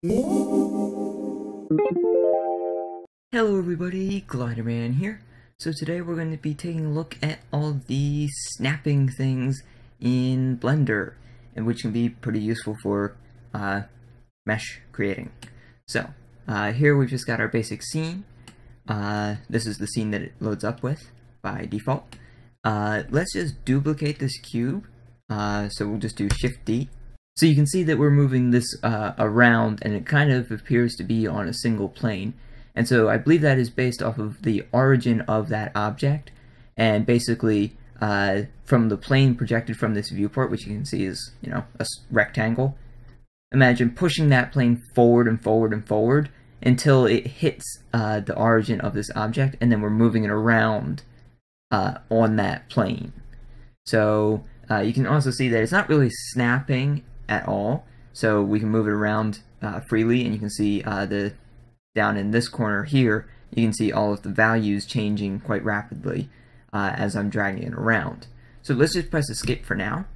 Hello everybody, Gliderman here. So today we're going to be taking a look at all the snapping things in Blender, and which can be pretty useful for uh, mesh creating. So uh, here we've just got our basic scene. Uh, this is the scene that it loads up with by default. Uh, let's just duplicate this cube. Uh, so we'll just do Shift D so you can see that we're moving this uh, around and it kind of appears to be on a single plane. And so I believe that is based off of the origin of that object and basically uh, from the plane projected from this viewport, which you can see is, you know, a rectangle. Imagine pushing that plane forward and forward and forward until it hits uh, the origin of this object and then we're moving it around uh, on that plane. So uh, you can also see that it's not really snapping at all. So we can move it around uh, freely and you can see uh, the down in this corner here, you can see all of the values changing quite rapidly uh, as I'm dragging it around. So let's just press escape for now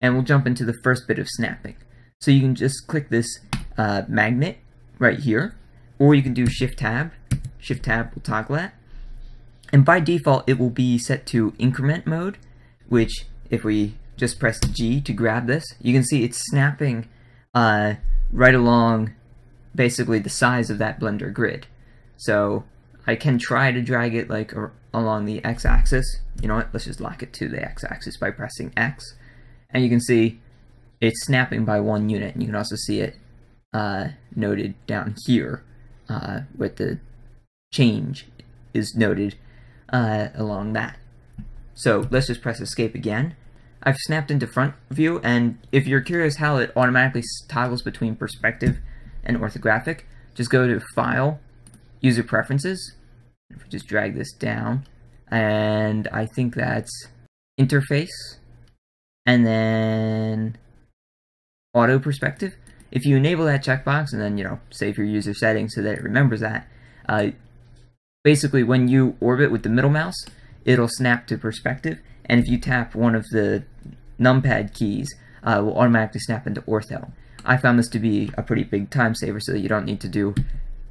and we'll jump into the first bit of snapping. So you can just click this uh, magnet right here or you can do shift tab. Shift tab will toggle that. And by default, it will be set to increment mode, which if we just press G to grab this, you can see it's snapping uh, right along basically the size of that blender grid. So I can try to drag it like along the x-axis. You know what, let's just lock it to the x-axis by pressing X. And you can see it's snapping by one unit. And you can also see it uh, noted down here uh, with the change is noted uh, along that. So let's just press escape again I've snapped into front view, and if you're curious how it automatically toggles between perspective and orthographic, just go to File, User Preferences, if we just drag this down, and I think that's Interface, and then Auto Perspective. If you enable that checkbox and then, you know, save your user settings so that it remembers that, uh, basically when you orbit with the middle mouse, it'll snap to perspective, and if you tap one of the numpad keys, uh, will automatically snap into ortho. I found this to be a pretty big time saver so that you don't need to do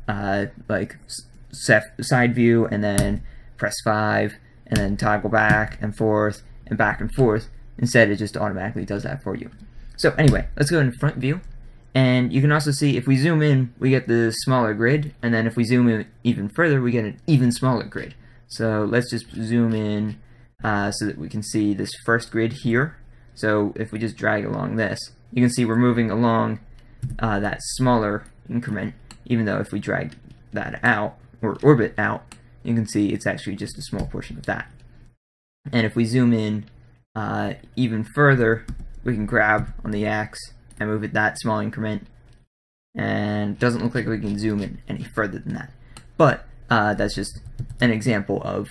uh, like side view and then press 5 and then toggle back and forth and back and forth. Instead, it just automatically does that for you. So anyway, let's go into front view. And you can also see if we zoom in, we get the smaller grid. And then if we zoom in even further, we get an even smaller grid. So let's just zoom in uh, so that we can see this first grid here. So if we just drag along this, you can see we're moving along uh, that smaller increment, even though if we drag that out, or orbit out, you can see it's actually just a small portion of that. And if we zoom in uh, even further, we can grab on the X and move it that small increment, and it doesn't look like we can zoom in any further than that. But uh, that's just an example of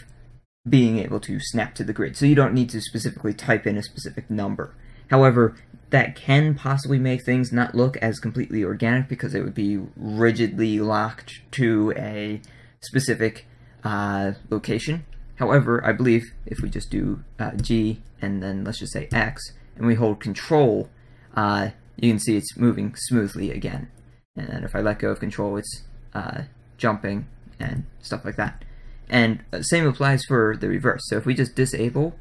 being able to snap to the grid. So you don't need to specifically type in a specific number. However, that can possibly make things not look as completely organic because it would be rigidly locked to a specific uh, location. However, I believe if we just do uh, G and then let's just say X and we hold control, uh, you can see it's moving smoothly again. And if I let go of control, it's uh, jumping and stuff like that. And same applies for the reverse. So if we just disable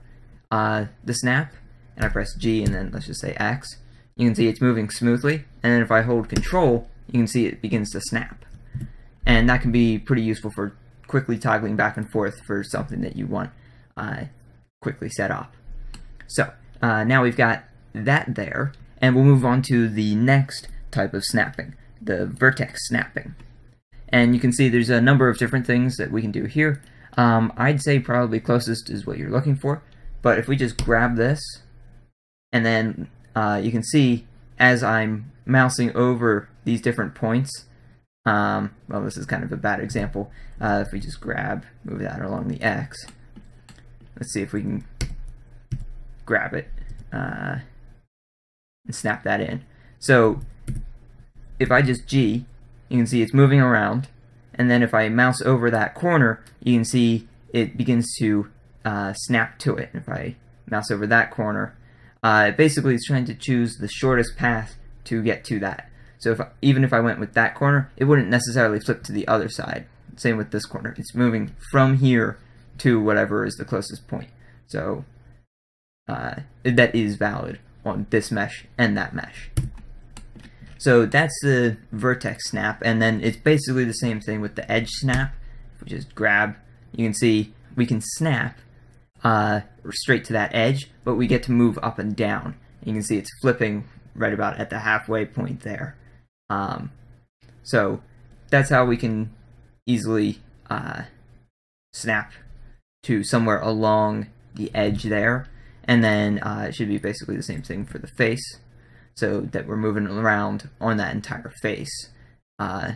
uh, the snap, and I press G and then let's just say X, you can see it's moving smoothly. And then if I hold control, you can see it begins to snap. And that can be pretty useful for quickly toggling back and forth for something that you want uh, quickly set up. So uh, now we've got that there, and we'll move on to the next type of snapping, the vertex snapping. And you can see there's a number of different things that we can do here. Um, I'd say probably closest is what you're looking for. But if we just grab this, and then uh, you can see as I'm mousing over these different points, um, well, this is kind of a bad example. Uh, if we just grab, move that along the X, let's see if we can grab it uh, and snap that in. So if I just G, you can see it's moving around. And then if I mouse over that corner, you can see it begins to uh, snap to it. If I mouse over that corner, uh, basically it's trying to choose the shortest path to get to that. So if even if I went with that corner, it wouldn't necessarily flip to the other side. Same with this corner. It's moving from here to whatever is the closest point. So uh, that is valid on this mesh and that mesh. So that's the vertex snap, and then it's basically the same thing with the edge snap. We just grab, you can see we can snap uh, straight to that edge, but we get to move up and down. You can see it's flipping right about at the halfway point there. Um, so that's how we can easily uh, snap to somewhere along the edge there. And then uh, it should be basically the same thing for the face, so that we're moving around on that entire face. Uh,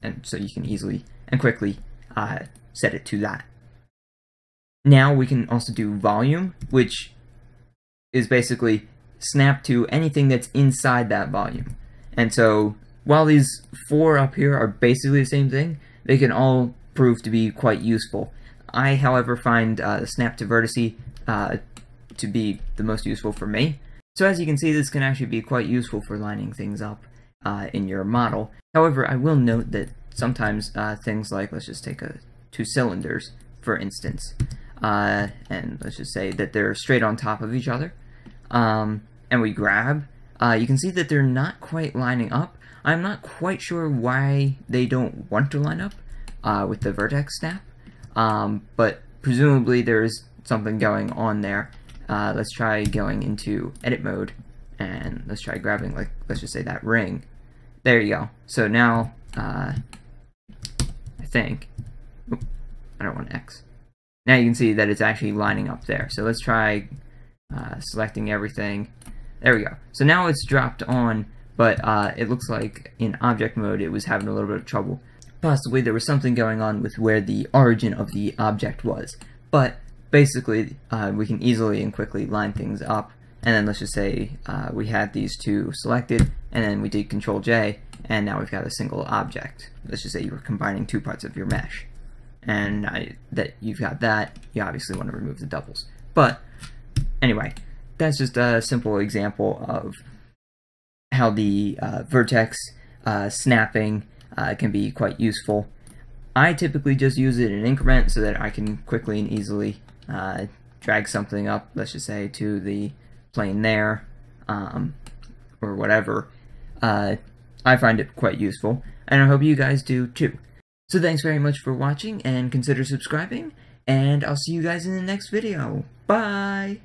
and so you can easily and quickly uh, set it to that. Now we can also do volume, which is basically snap to anything that's inside that volume. And so while these four up here are basically the same thing, they can all prove to be quite useful. I, however, find uh, snap to vertice uh, to be the most useful for me. So as you can see, this can actually be quite useful for lining things up uh, in your model. However, I will note that sometimes uh, things like, let's just take a, two cylinders, for instance, uh, and let's just say that they're straight on top of each other, um, and we grab, uh, you can see that they're not quite lining up. I'm not quite sure why they don't want to line up with the vertex snap. Um, but presumably there's something going on there. Uh, let's try going into edit mode and let's try grabbing like let's just say that ring. There you go. So now uh, I think I don't want X. Now you can see that it's actually lining up there. So let's try uh, selecting everything. There we go. So now it's dropped on, but uh, it looks like in object mode it was having a little bit of trouble possibly there was something going on with where the origin of the object was. But basically, uh, we can easily and quickly line things up. And then let's just say uh, we had these two selected, and then we did Control J, and now we've got a single object. Let's just say you were combining two parts of your mesh. And that you've got that, you obviously want to remove the doubles. But anyway, that's just a simple example of how the uh, vertex uh, snapping uh, can be quite useful. I typically just use it in increment so that I can quickly and easily uh, drag something up, let's just say, to the plane there, um, or whatever. Uh, I find it quite useful, and I hope you guys do too. So thanks very much for watching, and consider subscribing, and I'll see you guys in the next video. Bye!